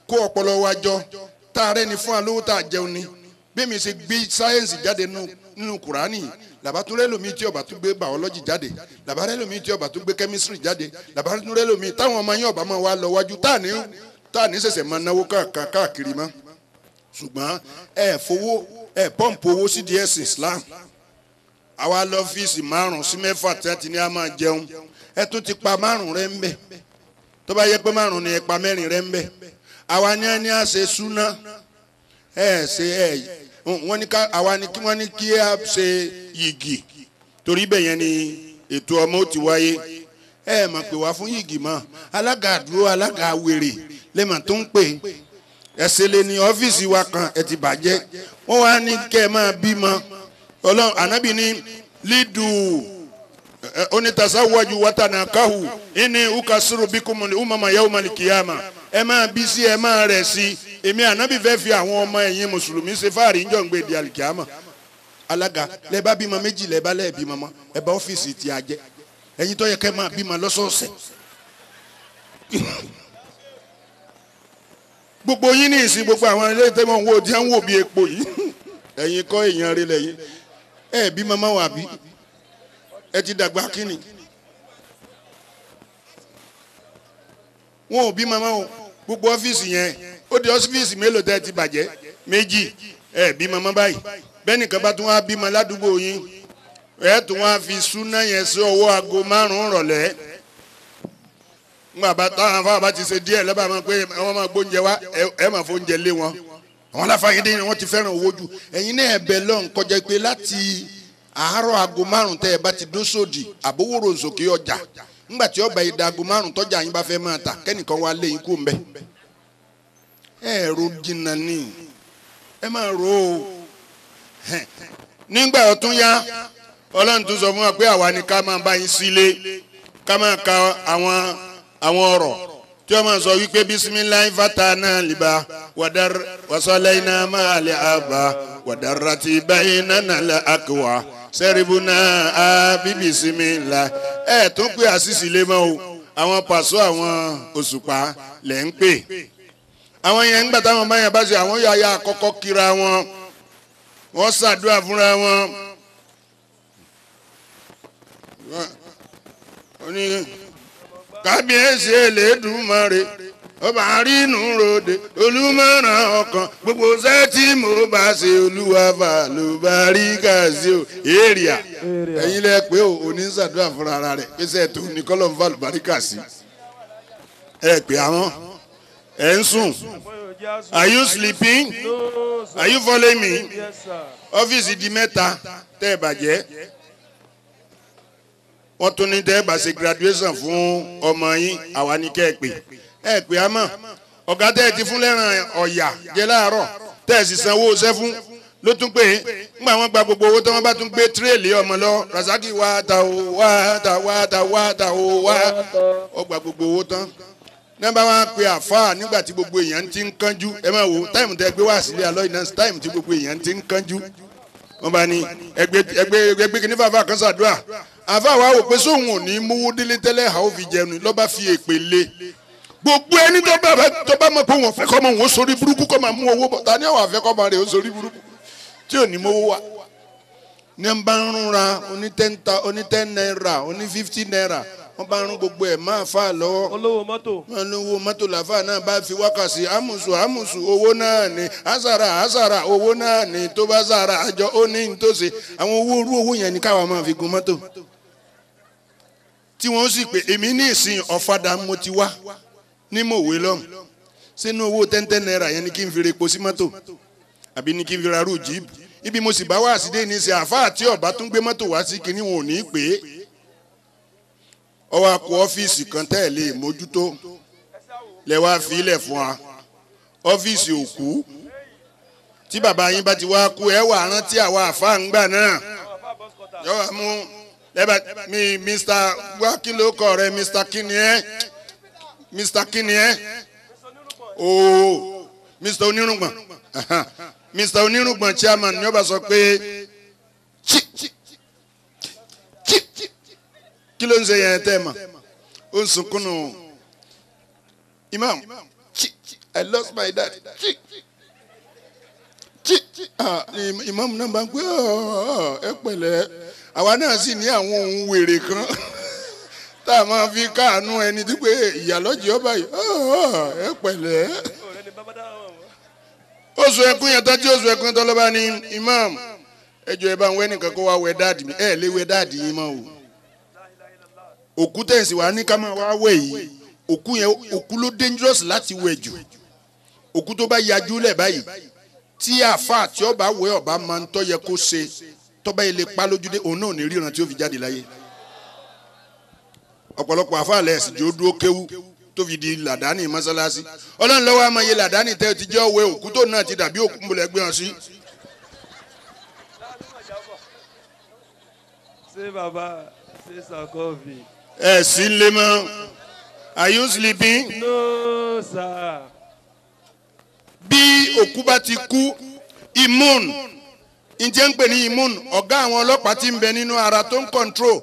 kó ọpọlọ wa jọ tá a rẹ́ ni fún alówó tá a jẹun ni. Bí mi ṣe gbé sáyẹ́nsì jáde nínú kùránì làbátúrẹ́ lomi tí ọba tún gbé biology jáde. Làbárẹ́ lomi tí ọba tún gbé chemistry jáde. Làbátúrẹ́ lomi táwọn ọmọ yẹn ọba máa wá lọ wájú tá a ní tá a ní ṣẹ̀ṣẹ̀ máa náwó káàkiri mọ́. Ṣùgbọ́n ẹ fowó ẹ pọ́ǹpù owó sí ds islam. Àwa lọ́fíìsì márùn sí mẹ́fà tí wọ́n ti ní a máa jẹun. Ẹ tún ti pa márùn rẹ ń tó bá yẹ pé márùn ni ẹ pa mẹ́rin rẹ ń bẹ̀ àwa ní ẹni à ṣe súná. Ẹ ṣe ẹ wọ́n ní ká àwa ní kí wọ́n ní kí a ṣe yìgì. Torí bẹ́ẹ̀ yẹn ni ètò ọmọ ó ti wáyé. Ẹ mà pè wá fún yìgì mọ́. Alága àdúró alága wèrè lẹ́mọ̀ tó ń pè. Ẹsẹ̀ lé ní ọ́fíìsì wa kan ẹ ti bàjẹ́. Wọ́n wá ní kẹ́ ẹ máa bímọ. Ọlọ́run ànábì ní lídù onítàsáwájú wátánà káhù ìní ukasiru bíkúmù ní umama yawma ní kìyàmà ẹ máa bí sí ẹ máa rẹ̀ sí. Èmi ànábì fẹ́ fi àwọn ọmọ ẹ̀yin mùsùlùmí ṣe fáàrí ń jọ ń gbé di àlìkìyàmà alága lẹ bá bímọ méjì lẹ bá lẹ bímọ mọ ẹ bá ọ́fíìsì tí a jẹ. Ẹ̀yin tó yẹ kẹ́ máa bímọ lọ́sọ̀ọ̀sẹ̀. Gbogbo yín ní ìsìn gbogbo àwọn ilé tẹ́ wọ́n wò tí wọ́n wò bí epo yìí. Ẹ̀yin kọ́ èèyàn rẹ lẹ́yìn. Ẹ bí mama wà bí ẹ ti dàgbà kínni wọn ò bí mama o. Gbogbo ọ́fíìsì yẹn ó di ọ́fíìsì mélòó tẹ́ ti bàjẹ́? Méjì. Ẹ bí mama báyìí bẹ́ẹ̀ nìkan bá tún wá bímọ ládùúgbò yín ẹ tún wá fi súná yẹn sí ọwọ́ aago márùn-ún rọ̀lẹ́ ńgbà bá táwọn afáwọn bá ti ṣe díẹ̀ lọ́ba máa pé wọ́n máa gbóúnjẹ wá ẹ máa fóúnjẹ lé wọn. Àwọn aláfáàyè dé wọ́n ti fẹ́ràn owó jù. Ẹ̀yin náà ẹ̀bẹ̀ lọ́n kọjá pé láti àárọ̀ aago márùn tẹ́ ẹ bá ti dósòdì àbówóró nsòkè ọjà ńgbà tí ọba ìdá aago márùn tọ́jà ẹ máa ro o nígbà ọtún yá ọlọ́run tún sọ fún wa pé àwa ni ká máa bá yín sílé ká máa ka àwọn àwọn ọ̀rọ̀ tí wọ́n máa sọ wípé bisimilayi fata náà liba wadar máa lè àbá wadarati báyìí nánà lè àkùwà sẹ́rìbù náà á bíbí simila ẹ̀ tó ń pè àṣìṣì lé mọ́ o àwọn pàṣọ àwọn òṣùpá lẹ̀ ń pè. Àwọn yẹn ń gbà táwọn báyẹn bá ṣe àwọn yàyà àkọ́kọ́ kira wọn wọ́n ṣàdúrà fúnra wọn. Kábíyèsí elédùnmarè ọba àrínú ròde olùmọ̀ràn ọkàn gbogbo sẹ́tì mo bá ṣe olúwa fà ló bá rí kàṣí o. Èrìà ẹ̀yin lẹ pé o oníṣàdúrà fúnra ara rẹ̀ pèsè ètò nìkọ́lọ́ fà ló bá rí kàṣí ẹ pé àwọn ẹ ń sùn are you sleeping? Are you following me? Ọ́fíìsì di mẹ́ta tẹ́ ẹ bàjẹ́. Wọ́n tún ní tẹ́ ẹ bá ṣe graduation fún ọmọ yín àwa ní kẹ́ ẹ pè. Ẹ pè á mọ̀. Ọ̀gá tẹ́ ẹ ti fún lẹ́ràn ọ̀yà jẹ́ láàárọ̀ tẹ́ ẹ sì sanwó ṣẹ́ fún ló tún pè é. Ńgbà wọ́n gba gbogbo owó tí wọ́n bá tún gbé tírèlì ọmọ lọ rasaki wá ta o wá ta wá ta wá ta o wá. Ọ gba gbogbo owó tán nígbà wọn pe àfa nígbà tí gbogbo èèyàn ti ń kánjú. Ẹ máa wò táìmù tẹ gbé wá sílé alọ́ iná táìmù tí gbogbo èèyàn ti ń kánjú. Wọn bá ní ẹgbẹ́ ẹgbẹ́ ẹgbẹ́ kí ní fàáfà kan ṣàdúrà. Àfa wa wò pé sóhun ò ní mówó délé tẹ́lẹ̀ àwọn fi jẹun lọ́ba fi èpè lé. Gbogbo ẹni tó bá tó bá mọ̀ pé wọn fẹ́ kọ́ mọ̀ wọn sórí burúkú kọ́ máa mú owó bọ̀. Ta ni àwọn àfẹ́ kọ́ máa rẹ̀ ó sórí burúkú? Tí ò ní mówó wa ní n bá ń rúnra oní ten naira oní fifty naira wọ́n bá rún gbogbo ẹ̀ máa fà lọ́wọ́
olówó mọ́tò.
Owó mọ́tò làfà náà bá fi wákàtí àmùsù àmùsù owó náà ní àsàrà àsàrà owó náà ní tó bá sàrà àjọ ó ní nítòsí àwọn owó orú owó yẹn ní káwa máa fi gun mọ́tò. Tí wọ́n sì pé èmi ní ìsìn ọ̀fadà mo ti wá ní mòwe lọ́hùn. Sínú owó tẹ́ntẹ́n náírà yẹn ni kí n fi repo sí mọ́tò? Àbí ní kí n fi ra rú jíìpù ibi mo sì bá wá sídé ní sẹ àfa àti ọba tún gbé mọ́tò wá sí kinní wọn ò ní pè é ọwọ́ akọ ọ́fíìsì kan tẹ́ ẹ̀ lè mójútó. Lẹ wá fi ilẹ̀ fún wa. Ọ́fíìsì òkú. Tí bàbá yín bá ti wá kú ẹ wà rántí àwa àfa ńgbà náà. Yọ wá mú. Lẹ́bàá mi mr wákìlókọ̀ rẹ mr kíniẹ́ mr kíniẹ́ ooo mr onírùngbọ̀n mr onírùngbọ̀n chairman ní ọba sọ pé chi chi kí ló ń ṣe yẹn tẹ́ ẹ mọ̀? Ó ń sunkún nù. Imam chi i lost my dad. Chi chi ah imam náà bá ń pẹ́ ẹ pẹ̀lẹ́. Àwa náà sì ní àwọn ohun wèrè kan tá a máa fi káàánú ẹni tí pé ìyàlọ́jì ọba yìí ẹ pẹ̀lẹ́. Oṣù ẹkún yẹn tán tí oṣù ẹkún tán lọ́ba ní imam ẹjọ ẹ bá ń wẹ́ nìkan kó wá wẹ dáàdì mi. Ẹ lè wẹ dáàdì yín mọ́ o òkú tẹ̀sí wa ní ká máa wá wẹ̀ yìí. Òkú yẹn òkú ló dangerous láti wẹ̀ jù. Òkú tó bá yajú lẹ̀ báyìí tí àáfà tí ọba wẹ̀ ọba máa ń tọ́ yẹ kó ṣe. Tọ́ba yẹn lè pa lójúdé òun náà ò ní ríran tí ó fi jáde láyé. Ọ̀pọ̀lọpọ̀ àáfà lẹ́sìn tí ó dúró kéwú tó fi di làdáni mọ́sálásí. Ọlọ́run lọ́wọ́ àmọ́ iye làdáni tẹ́ ti jẹ́ òwe òkú tó náà ti dàbí òkú mbọ̀lẹ́ gbé wọn sí.
ṣé sàkọ́ọ̀fì.
Ẹ sí lé mọ́. Are you sleeping?
no sir.
bí òkú bá ti kú immune. Ǹjẹ́ ń pè ní immune? Ọ̀gá àwọn ọlọ́pàá ti ń bẹ nínú ara tó ń control.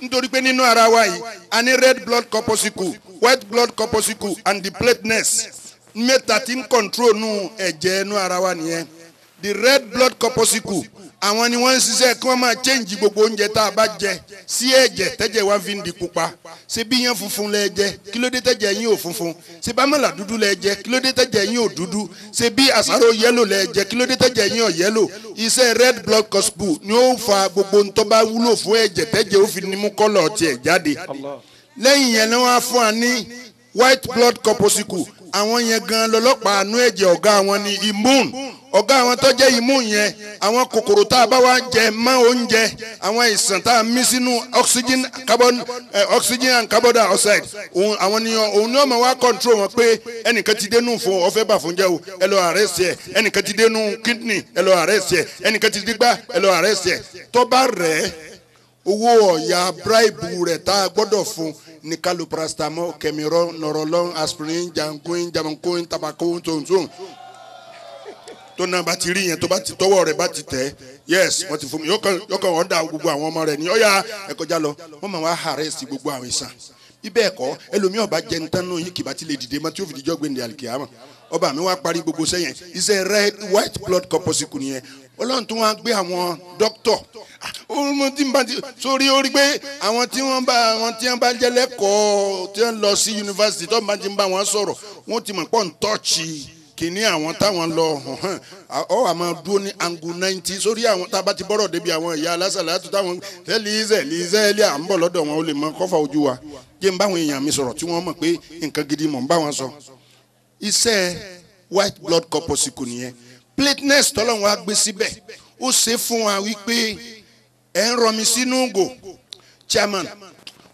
Nítorí pé nínú ara wa yìí a ní red blood corpuscle white blood corpuscle and the platelets mẹ́ta ti ń control nù ẹ̀jẹ̀ inú ara wa nìyẹn. The red blood corpuscle àwọn ni wọ́n ń ṣiṣẹ́ kí wọ́n máa change gbogbo oúnjẹ tá a bá jẹ sí ẹ̀jẹ̀ tẹ́jẹ̀ wá fi ń di pupa. Ṣé bí yẹn funfun lẹ jẹ? Kí ló dé tẹ́jẹ̀ yín ò funfun? Ṣé bámọ̀là dúdú lẹ jẹ? Kí ló dé tẹ́jẹ̀ yín ò dúdú? Ṣé bí àsáró yẹ́lò lẹ jẹ? Kí ló dé tẹ́jẹ̀ yín ò yẹ́lò? Iṣẹ́ red blood corpuscle ni ó fa gbogbo ntọ́ bá wúlò fún ẹ̀jẹ̀ tẹ́jẹ̀ ó fi ní mú kọ́lọ̀ tiẹ̀ jáde. Lẹ́yìn yẹn ni wọ́n á fún wa ní white blood corpuscle. Àwọn yẹn gan lọ́lọ́pàá àánú ẹ̀jẹ̀ ọ̀gá wọn ni immune ọ̀gá àwọn tó jẹ́ immune yẹn àwọn kòkòrò tá a bá wá jẹ mọ́ oúnjẹ àwọn ìsàn tá a mí sínú oxygen carbon eh, oxygen and carbon dioxide òun àwọn ni òun ni máa wá control wọn pé ẹnìkan ti dénú fún ọ̀fẹ́ bà fún jẹ́ o ẹ lọ arrest ẹ. Ẹnìkan ti dénú kidney ẹ lọ arrest ẹ. Ẹnìkan ti dígbà ẹ lọ arrest ẹ. Tó bá rẹ̀ ẹ́ owó ọ̀yà bribe rẹ̀ tá a gbọ́dọ̀ fún ní kálù paracetamol kẹmìrán nọrọlọ́n aspirin jankoin jamankoin tabakoin tonson tó náà bá ti rí yẹn tó bá ti tọwọ́ rẹ̀ bá ti tẹ̀ yes wọ́n ti fún mi. Yóò kàn wọ́n da gbogbo àwọn ọmọ rẹ̀ ní ọ̀yà ẹ kọjá lọ. Wọ́n máa wá àrẹ́sì gbogbo àwọn ìsàn. Ibẹ̀ ẹ̀kọ́ ẹlòmíràn bá jẹ nǹkan náà yín kìbá ti lè dìde mọ́ tí ó fi dijọ́ gbẹ̀ndẹ̀ àlìkìyàmọ̀ ọba mi wá parí gbogbo sẹ́yìn iṣẹ́ red white blood corpuscle nìyẹn. Ọlọ́run tó wá gbé àwọn dókítọ̀ ọmọ tí n bá ti sórí orí pé àwọn tí wọ́n bá àwọn tí wọ́n bá jẹ́ lẹ́kọ̀ọ́ tí wọ́n lọ sí yunifásitì tó bá ti ń bá wọn sọ̀rọ̀ wọ́n ti mọ̀ pọ̀ ń tọ́ọ̀chì kìíní àwọn táwọn lọ hàn ọ àmọ́ dúró ní angu ninety sórí àwọn tá a ti bọ́rọ̀ débi àwọn ìyá alásàlẹ̀ àti táwọn tẹ́lifíṣẹ̀ líṣẹ́lẹ̀ à ń bọ̀ lọ́dọ̀ wọn ó lè mọ kọ́fà ojú wa? Jẹ́ ń bá àwọn èèyàn mi sọ̀rọ̀ tí wọ́n mọ̀ pé nǹkan gidi mọ̀ ń bá wọn sọ. iṣẹ́ white blood corpuscle nìyẹn. Platelets tọ́lọ́run wa gbé síbẹ̀. Ó ṣe fún wa wípé ẹ̀ ń rọmi sínú ògò. Chairman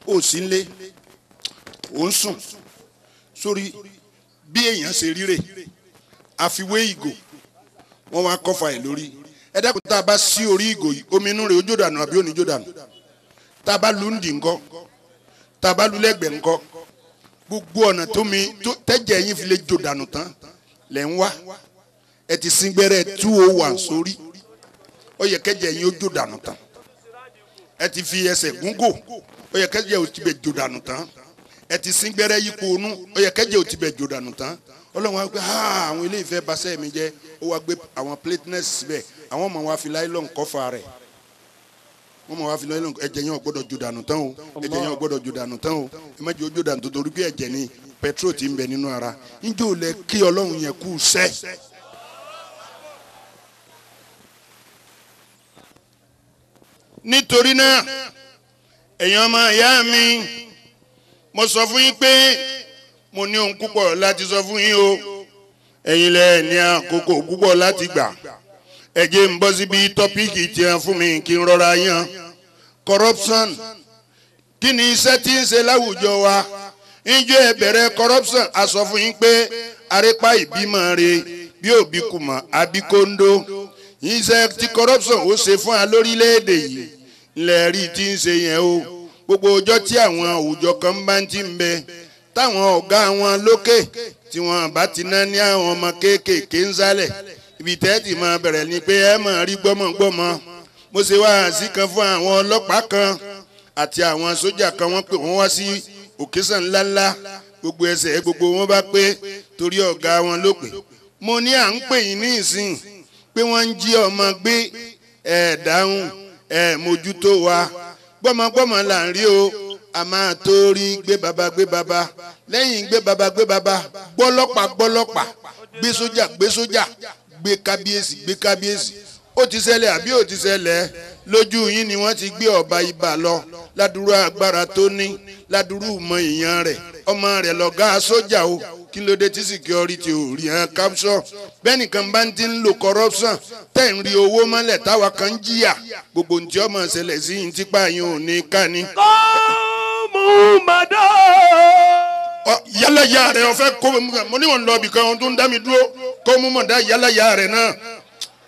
ó sì lé. Ó ń sùn. Sórí bí èèyàn ṣe ríre àfiwé ìgò. Wọn wá kọfà ẹ lórí. Ẹ dákun tá a bá sí orí ìgò yìí omi inú rẹ̀ ó jó dànù àbí ó ní jó dànù? Tá a bá lu ń dì ńkọ́? Tá a bá lu lẹ́gbẹ̀ẹ́ ńkọ́? Gbogbo ọ̀nà tó mi tẹ́jẹ̀ yín fi lè jó dànù tán lẹ̀ ń wá. Ẹ ti sin gbẹ́rẹ́ two oh one sórí. Ó yẹ kẹ́jẹ̀ yín ó jó dànù tán. Ẹ ti fi ẹsẹ̀ gúngò ó yẹ kẹ́jẹ̀ ó ti bẹ̀ jó dànù tán. Ẹ ti sin gbẹ́rẹ́ yípo onú ó yẹ kẹ́jẹ̀ ó ti bẹ̀ jó dànù tán ọlọ́run wa gbé ha àwọn ilé ìfẹ́ basẹ́ mi jẹ́. Ó wá gbé àwọn platelets síbẹ̀. Àwọn ọmọ wa fi láìlọ́n kọ́fà rẹ̀. Wọ́n mọ̀ wá fi lọ́yìn ẹ̀jẹ̀ yẹn ò gbọ́dọ̀ jò dànù tán o. Ẹ̀jẹ̀ yẹn ò gbọ́dọ̀ jò dànù tán o. Ẹ má jẹ́ ó dànù tó torí pé ẹ̀jẹ̀ ni pẹtrol ti ń bẹ nínú ara. Njẹ́ ò lẹ kí ọlọ́run yẹn kú sẹ́. nítorí náà ẹ̀yin ọmọ ìyá mi mo sọ fún yín pé mo ní ohun púpọ̀ láti sọ fún yín o. Ẹ̀yin lẹ ní àkókò púpọ̀ láti gbà. Ẹ jẹ́ ń bọ́ síbi tọ́píìkì tí fún mi kí n rọra yan corruption. Kí ni iṣẹ́ tí ń ṣe láwùjọ wa? Ǹjẹ́ ẹ bẹ̀rẹ̀ corruption? A sọ fún yín pé arépa ìbímọ re bí òbí kùmọ̀ àbí kóńdó. Iṣẹ́ tí corruption ó ṣe fún wa lórílẹ̀‐èdè yìí ilẹ̀ rí tí ń ṣe yẹn o. Gbogbo ọjọ́ tí àwọn àwùjọ kan bá ń ti ń bẹ táwọn ọ̀gá wọn lókè tí wọ́n bá ti ná ní àwọn ọmọ kéékèèké ń sálẹ̀. Ibi tẹ́ẹ̀tì máa bẹ̀rẹ̀ ni pé ẹ máa rí gbọ́mọgbọ́mọ. Mo ṣe wáàsí kan fún àwọn ọlọ́pàá kan àti àwọn sójà kan wọ́n pè wọ́n wá sí òkèsàn ńláńlá gbogbo ẹsẹ̀ gbogbo wọn bá pé torí ọ̀gá wọn ló mo ní à ń pè yín ní pé wọ́n ń jí ọmọ gbé. Ẹ̀ dáhùn wa. Gbọ́mọgbọ́mọ là ń rí o a máa tó rí gbé baba gbé baba. Lẹ́yìn gbé baba gbé baba. Gbọ́lọ́pàá gbọ́lọ́pàá gbé sójà gbé sójà. Gbé kábíyèsí gbé kábíyèsí. Ó ti ṣẹlẹ̀ àbí ó ti ṣẹlẹ̀? Lójú yín ni wọ́n ti gbé ọba ibà lọ. Ládùúrú agbára tó ní ládùúrú mọ èèyàn rẹ̀. Ọmọ rẹ̀ lọ́gá sójà o. Kí ló dé tí security ò rí hàn capture bẹ́ẹ̀ nìkan bá ń ti ń lo corruption. Tẹ̀ ń rí owó mọ́lẹ̀ táwa kan ń jìyà. Gbogbo ntí ọmọ ṣẹlẹ̀ sí yín tipa ò ní ká ní.
Màdá.
Ọ, yálà ya rẹ̀ ọ̀fẹ́ kó mo ní wọn lọ ibì kan tó ń dá mi dúró. Kó mú mọ̀ dá yálà ya rẹ̀ náà.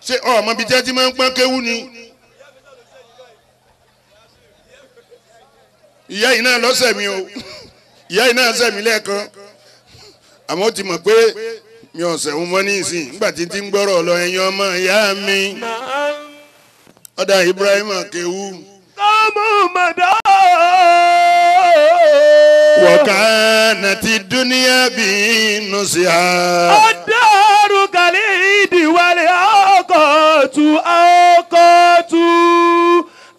Ṣé ọmọ bíi tí ẹ ti máa ń pọ́n kéwú ni. ìyá yìí náà lọ́sẹ̀ mi o. Ìyá yìí náà sẹ̀ mí lẹ́ẹ̀kan. Àmọ́ ó ti mọ̀ pé mi ò sẹ̀ ń mọ́ ní ìsìn. Nígbà tí ti ń gbọ́rọ̀ lọ ẹ̀yin ọmọ ìyá mi. Ọ̀dà Ibrahim kéwú.
Kọ́mú màdá.
Wọ̀kánà ti dúníyà bí nùsíà.
Adaru kalidi wale akotu akotu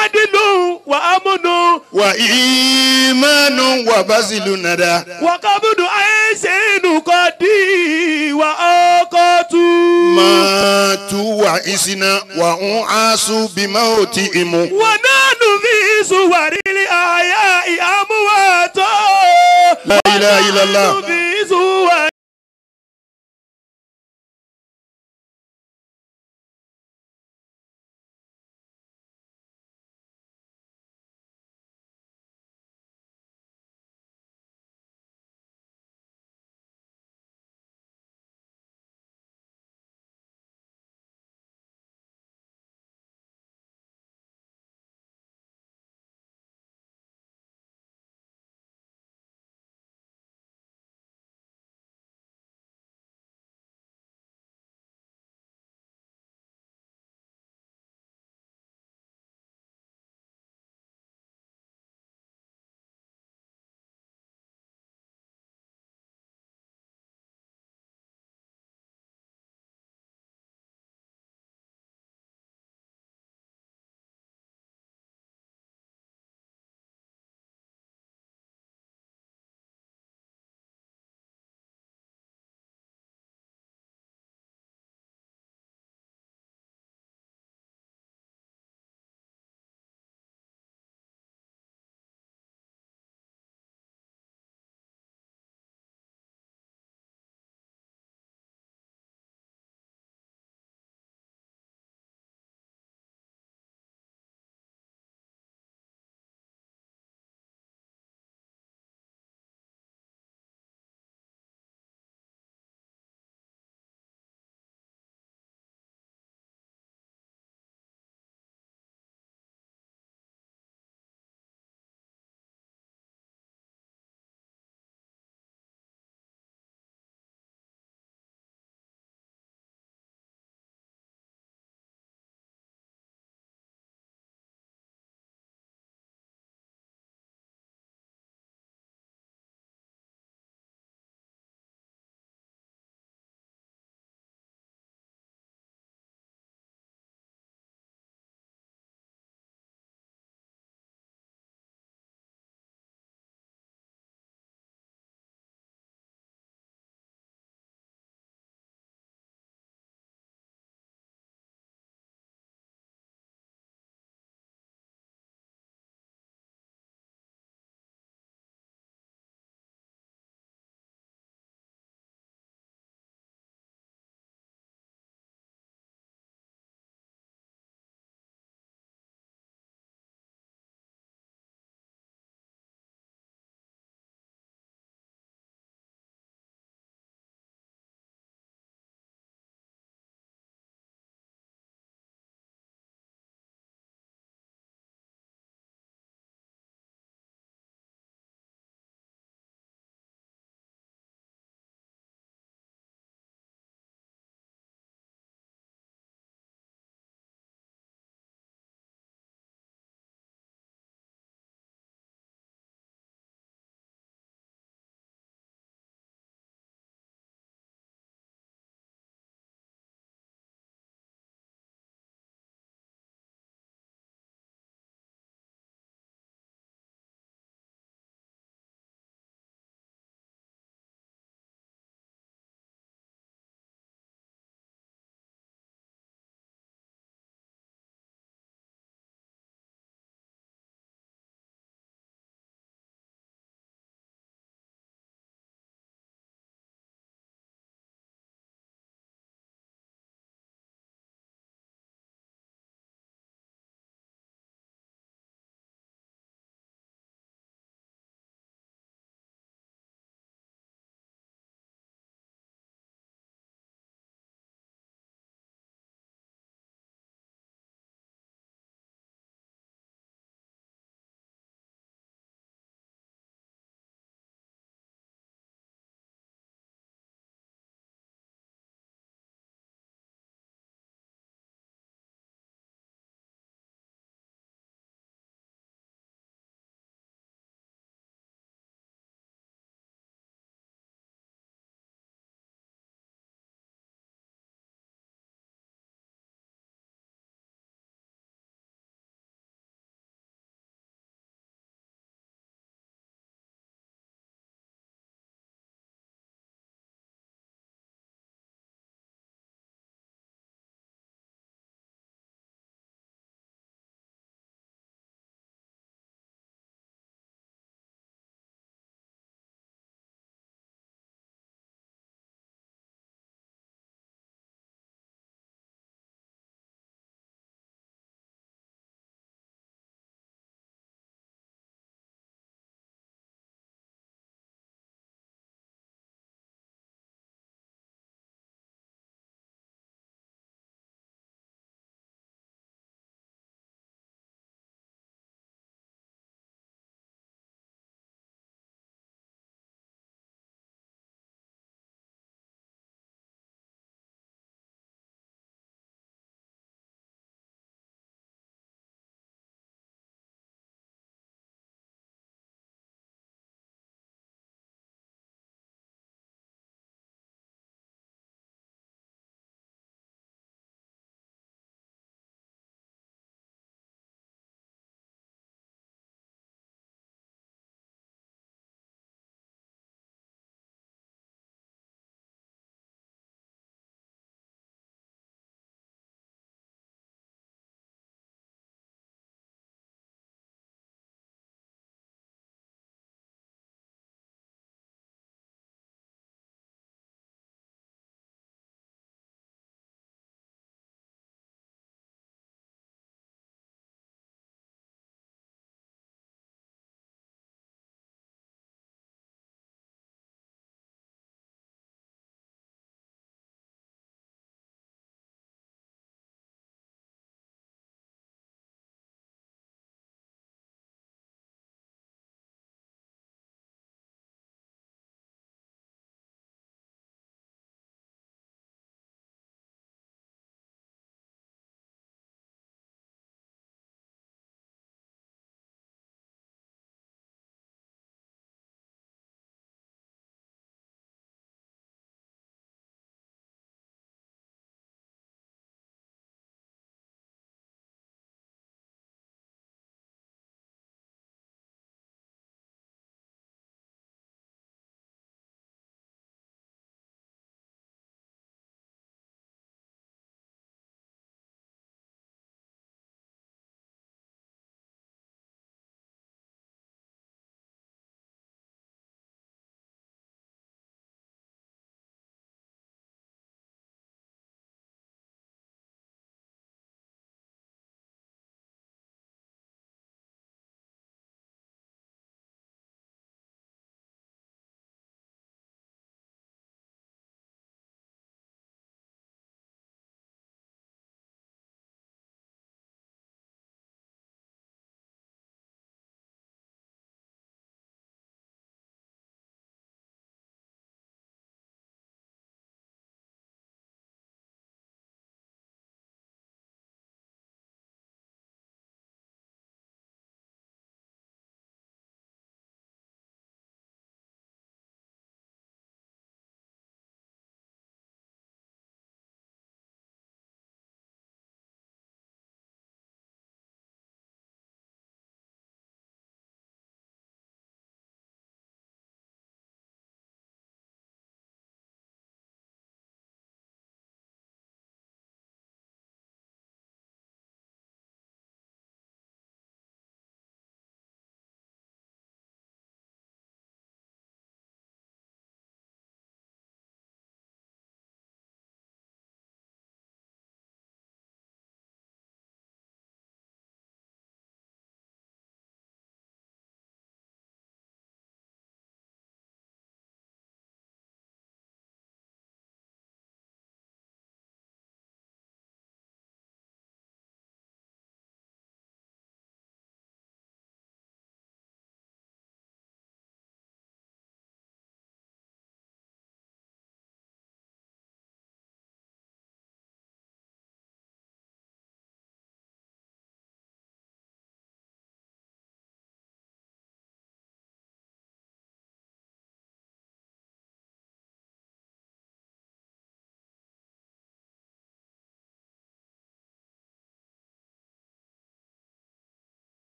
adilu wa amunu
wa imanu wa basilu nada.
wa kabudu aisinu kodi wa akotu.
ma ilaha illallah.